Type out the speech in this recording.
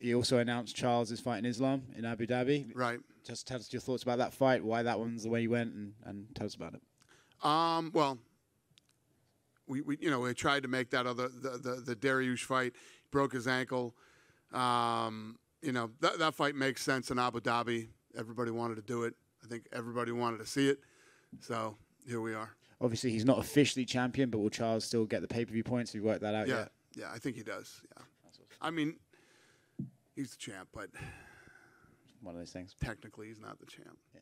You also announced Charles is fighting Islam in Abu Dhabi. Right. Just tell us your thoughts about that fight, why that one's the way you went, and, and tell us about it. Um, well, we, we you know we tried to make that other the the, the Dariush fight. Broke his ankle. Um, you know that that fight makes sense in Abu Dhabi. Everybody wanted to do it. I think everybody wanted to see it. So here we are. Obviously, he's not officially champion, but will Charles still get the pay per view points? Have you worked that out Yeah, yet? yeah, I think he does. Yeah, I mean, he's the champ, but One of those things. technically he's not the champ. Yeah.